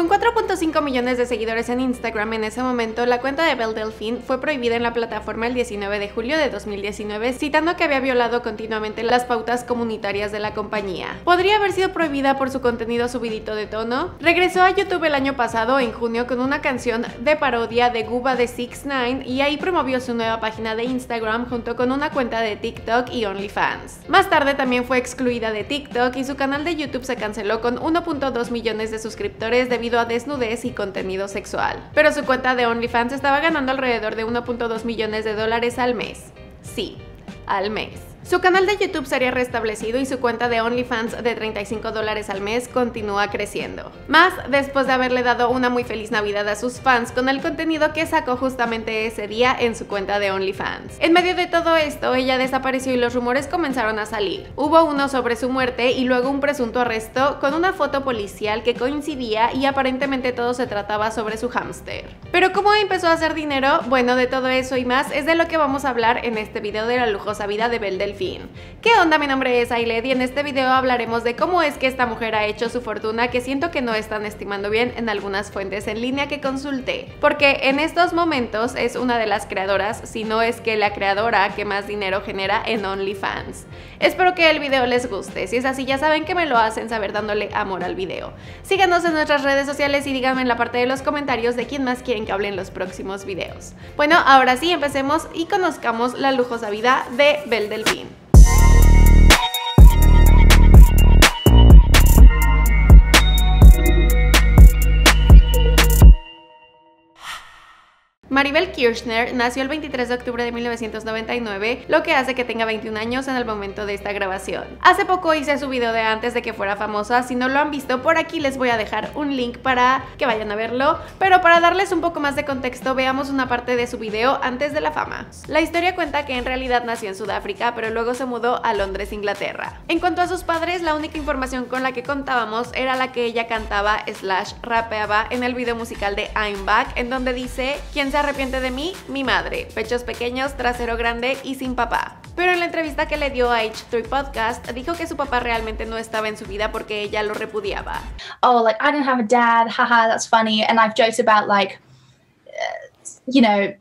Con 4.5 millones de seguidores en Instagram en ese momento, la cuenta de Belle Delphine fue prohibida en la plataforma el 19 de julio de 2019, citando que había violado continuamente las pautas comunitarias de la compañía. Podría haber sido prohibida por su contenido subidito de tono. Regresó a YouTube el año pasado, en junio, con una canción de parodia de Guba de 6 9 y ahí promovió su nueva página de Instagram junto con una cuenta de TikTok y OnlyFans. Más tarde también fue excluida de TikTok y su canal de YouTube se canceló con 1.2 millones de suscriptores debido a desnudez y contenido sexual. Pero su cuenta de OnlyFans estaba ganando alrededor de 1.2 millones de dólares al mes. Sí, al mes. Su canal de YouTube sería restablecido y su cuenta de OnlyFans de 35 dólares al mes continúa creciendo. Más después de haberle dado una muy feliz Navidad a sus fans con el contenido que sacó justamente ese día en su cuenta de OnlyFans. En medio de todo esto, ella desapareció y los rumores comenzaron a salir. Hubo uno sobre su muerte y luego un presunto arresto con una foto policial que coincidía y aparentemente todo se trataba sobre su hámster. Pero ¿cómo empezó a hacer dinero? Bueno, de todo eso y más es de lo que vamos a hablar en este video de la lujosa vida de Belle ¿Qué onda? Mi nombre es Ailed y en este video hablaremos de cómo es que esta mujer ha hecho su fortuna que siento que no están estimando bien en algunas fuentes en línea que consulté. Porque en estos momentos es una de las creadoras, si no es que la creadora que más dinero genera en OnlyFans. Espero que el video les guste, si es así ya saben que me lo hacen saber dándole amor al video. Síganos en nuestras redes sociales y díganme en la parte de los comentarios de quién más quieren que hable en los próximos videos. Bueno, ahora sí, empecemos y conozcamos la lujosa vida de Belle Delphine. Maribel Kirchner nació el 23 de octubre de 1999, lo que hace que tenga 21 años en el momento de esta grabación. Hace poco hice su video de antes de que fuera famosa, si no lo han visto por aquí les voy a dejar un link para que vayan a verlo, pero para darles un poco más de contexto veamos una parte de su video antes de la fama. La historia cuenta que en realidad nació en Sudáfrica, pero luego se mudó a Londres, Inglaterra. En cuanto a sus padres, la única información con la que contábamos era la que ella cantaba slash rapeaba en el video musical de I'm Back, en donde dice, ¿quién se arrepiente de mí? Mi madre. Pechos pequeños, trasero grande y sin papá. Pero en la entrevista que le dio a H3 Podcast, dijo que su papá realmente no estaba en su vida porque ella lo repudiaba. Oh, like I don't have a dad, haha, that's funny. And I've joked about like, uh, you know,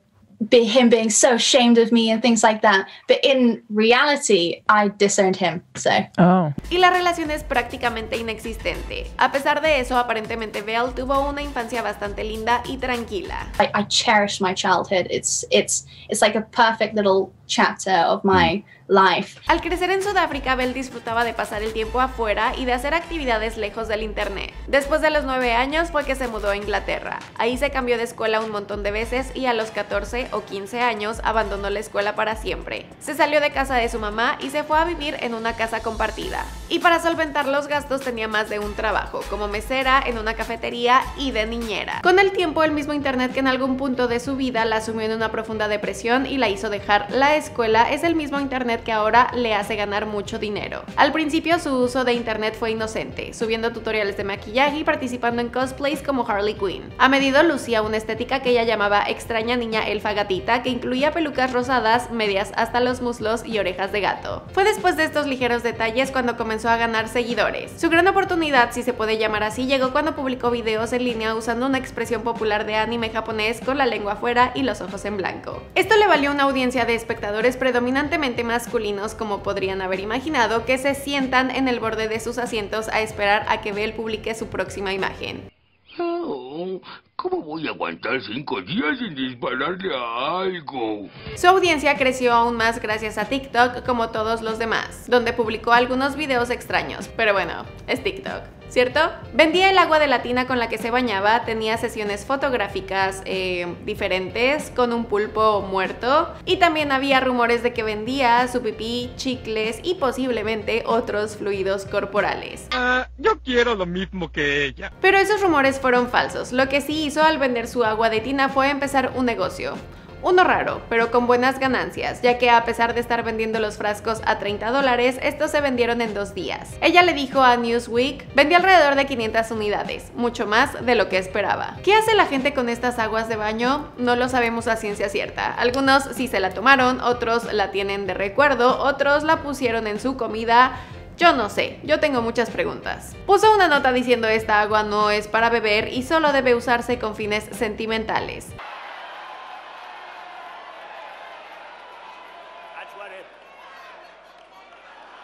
be him being so ashamed of me and things like that. But in reality, I disowned him. So. Oh. Y la relación es prácticamente inexistente. A pesar de eso, aparentemente Belle tuvo una infancia bastante linda y tranquila. I, I cherished my childhood. It's it's it's like a perfect little chapter of my life. Al crecer en Sudáfrica, Belle disfrutaba de pasar el tiempo afuera y de hacer actividades lejos del internet. Después de los 9 años fue que se mudó a Inglaterra. Ahí se cambió de escuela un montón de veces y a los 14 o 15 años abandonó la escuela para siempre. Se salió de casa de su mamá y se fue a vivir en una casa compartida. Y para solventar los gastos tenía más de un trabajo, como mesera en una cafetería y de niñera. Con el tiempo, el mismo internet que en algún punto de su vida la sumió en una profunda depresión y la hizo dejar la escuela es el mismo internet que ahora le hace ganar mucho dinero. Al principio su uso de internet fue inocente, subiendo tutoriales de maquillaje y participando en cosplays como Harley Quinn. A medida lucía una estética que ella llamaba extraña niña elfa gatita que incluía pelucas rosadas, medias hasta los muslos y orejas de gato. Fue después de estos ligeros detalles cuando comenzó a ganar seguidores. Su gran oportunidad, si se puede llamar así, llegó cuando publicó videos en línea usando una expresión popular de anime japonés con la lengua afuera y los ojos en blanco. Esto le valió una audiencia de espectadores predominantemente masculinos como podrían haber imaginado que se sientan en el borde de sus asientos a esperar a que Belle publique su próxima imagen. ¿Cómo voy a aguantar cinco días sin dispararle a algo? Su audiencia creció aún más gracias a TikTok como todos los demás, donde publicó algunos videos extraños, pero bueno, es TikTok. ¿Cierto? Vendía el agua de la tina con la que se bañaba, tenía sesiones fotográficas eh, diferentes con un pulpo muerto y también había rumores de que vendía su pipí, chicles y posiblemente otros fluidos corporales. Ah, yo quiero lo mismo que ella. Pero esos rumores fueron falsos. Lo que sí hizo al vender su agua de tina fue empezar un negocio. Uno raro, pero con buenas ganancias, ya que a pesar de estar vendiendo los frascos a 30 dólares, estos se vendieron en dos días. Ella le dijo a Newsweek, vendí alrededor de 500 unidades, mucho más de lo que esperaba. ¿Qué hace la gente con estas aguas de baño? No lo sabemos a ciencia cierta. Algunos sí se la tomaron, otros la tienen de recuerdo, otros la pusieron en su comida, Yo no sé, yo tengo muchas preguntas. Puso una nota diciendo esta agua no es para beber y solo debe usarse con fines sentimentales.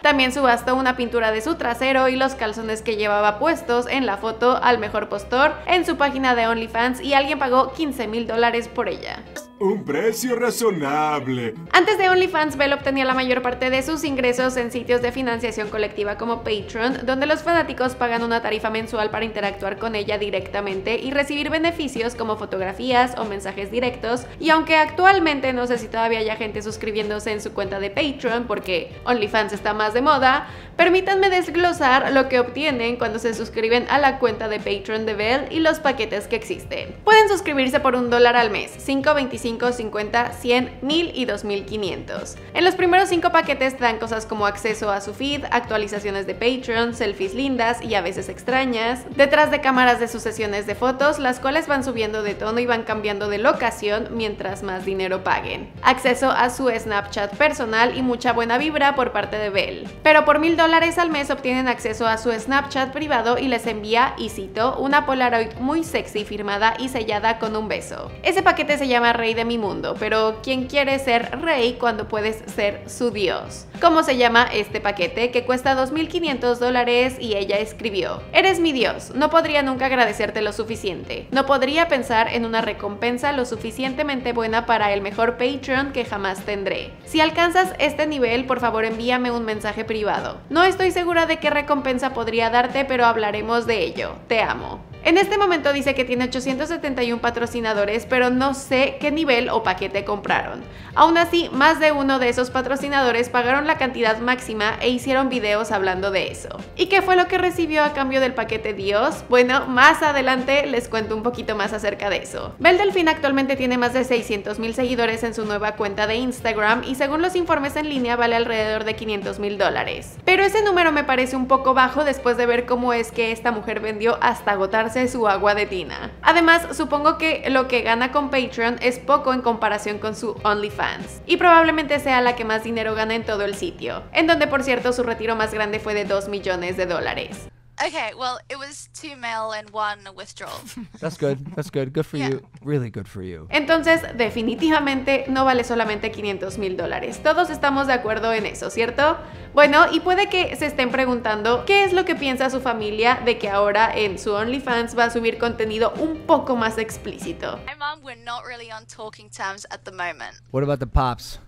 También subastó una pintura de su trasero y los calzones que llevaba puestos en la foto al mejor postor en su página de OnlyFans y alguien pagó 15 mil dólares por ella. Un precio razonable. Antes de OnlyFans, Belle obtenía la mayor parte de sus ingresos en sitios de financiación colectiva como Patreon, donde los fanáticos pagan una tarifa mensual para interactuar con ella directamente y recibir beneficios como fotografías o mensajes directos. Y aunque actualmente no sé si todavía haya gente suscribiéndose en su cuenta de Patreon porque OnlyFans está más de moda, permítanme desglosar lo que obtienen cuando se suscriben a la cuenta de Patreon de Belle y los paquetes que existen. Pueden suscribirse por un dólar al mes, 5.25 50, 100, 1000 y 2500. En los primeros 5 paquetes te dan cosas como acceso a su feed, actualizaciones de Patreon, selfies lindas y a veces extrañas, detrás de cámaras de sus sesiones de fotos, las cuales van subiendo de tono y van cambiando de locación mientras más dinero paguen, acceso a su Snapchat personal y mucha buena vibra por parte de Bell. Pero por mil dólares al mes obtienen acceso a su Snapchat privado y les envía, y cito, una Polaroid muy sexy firmada y sellada con un beso. Ese paquete se llama Rey de mi mundo, pero ¿quién quiere ser rey cuando puedes ser su dios? ¿Cómo se llama este paquete que cuesta 2.500 dólares y ella escribió? Eres mi dios, no podría nunca agradecerte lo suficiente. No podría pensar en una recompensa lo suficientemente buena para el mejor Patreon que jamás tendré. Si alcanzas este nivel, por favor envíame un mensaje privado. No estoy segura de qué recompensa podría darte, pero hablaremos de ello. Te amo. En este momento dice que tiene 871 patrocinadores, pero no sé qué nivel o paquete compraron. Aún así, más de uno de esos patrocinadores pagaron la cantidad máxima e hicieron videos hablando de eso. ¿Y qué fue lo que recibió a cambio del paquete Dios? Bueno, más adelante les cuento un poquito más acerca de eso. Bel Delfín actualmente tiene más de 600 mil seguidores en su nueva cuenta de Instagram y según los informes en línea vale alrededor de 500 mil dólares. Pero ese número me parece un poco bajo después de ver cómo es que esta mujer vendió hasta agotarse su agua de tina. Además, supongo que lo que gana con Patreon es poco en comparación con su OnlyFans, y probablemente sea la que más dinero gana en todo el sitio, en donde por cierto su retiro más grande fue de 2 millones de dólares. Okay, well, it was two mil and one withdrawal. That's good. That's good. Good for you. Really good for you. Entonces, definitivamente no vale solamente 500 mil dólares. Todos estamos de acuerdo en eso, ¿cierto? Bueno, y puede que se estén preguntando qué es lo que piensa su familia de que ahora en su OnlyFans va a subir contenido un poco más explícito. My mom, we're not really on talking terms at the moment. What about the pops?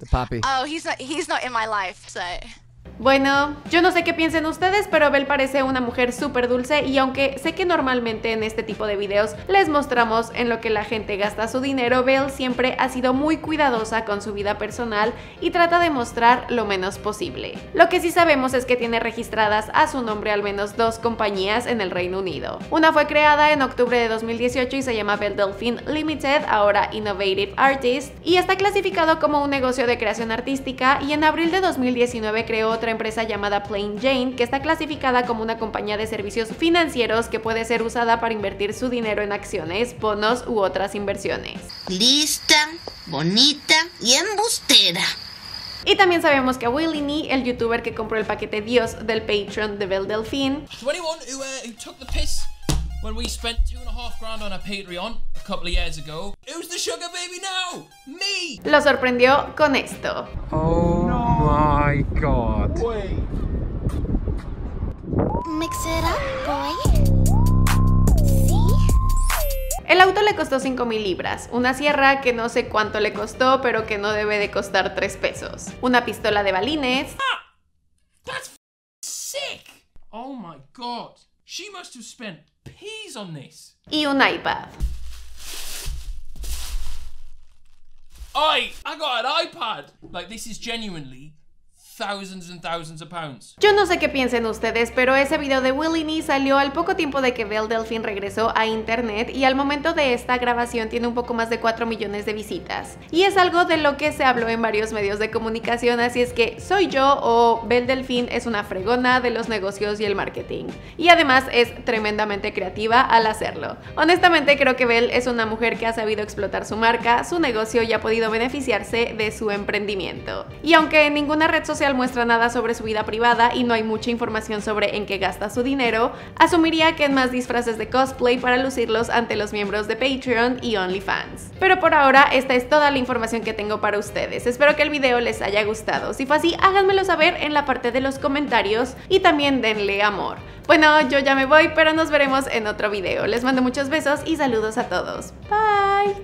The poppy. Oh, he's not. He's not in my life, so. Bueno, yo no sé qué piensen ustedes, pero Belle parece una mujer súper dulce y aunque sé que normalmente en este tipo de videos les mostramos en lo que la gente gasta su dinero, Belle siempre ha sido muy cuidadosa con su vida personal y trata de mostrar lo menos posible. Lo que sí sabemos es que tiene registradas a su nombre al menos dos compañías en el Reino Unido. Una fue creada en octubre de 2018 y se llama Belle Delphine Limited, ahora Innovative Artist, y está clasificado como un negocio de creación artística y en abril de 2019 creó otra empresa llamada Plain Jane, que está clasificada como una compañía de servicios financieros que puede ser usada para invertir su dinero en acciones, bonos u otras inversiones. Lista, bonita y embustera. Y también sabemos que Willy Nee, el youtuber que compró el paquete Dios del Patreon de Belle Delphine, uh, who took the piss when we spent two and a half grand on a Patreon a couple of years ago, who's the sugar baby now? Me! lo sorprendió con esto. Oh my god. Mix it up, boy. El auto le costó 5 mil libras, una sierra que no sé cuánto le costó, pero que no debe de costar 3 pesos, una pistola de balines, That's sick! Oh my god. She must have spent peas on this. y un iPad. I I got an iPad. Like this is genuinely thousands and thousands of pounds. Yo no sé qué piensen ustedes, pero ese video de Willy Nee salió al poco tiempo de que Belle Delphine regresó a internet y al momento de esta grabación tiene un poco más de 4 millones de visitas. Y es algo de lo que se habló en varios medios de comunicación, así es que soy yo o Belle Delphine es una fregona de los negocios y el marketing. Y además es tremendamente creativa al hacerlo. Honestamente creo que Belle es una mujer que ha sabido explotar su marca, su negocio y ha podido beneficiarse de su emprendimiento. Y aunque en ninguna red social muestra nada sobre su vida privada y no hay mucha información sobre en qué gasta su dinero, asumiría que en más disfraces de cosplay para lucirlos ante los miembros de Patreon y OnlyFans. Pero por ahora esta es toda la información que tengo para ustedes. Espero que el video les haya gustado. Si fue así, háganmelo saber en la parte de los comentarios y también denle amor. Bueno, yo ya me voy, pero nos veremos en otro video. Les mando muchos besos y saludos a todos. Bye.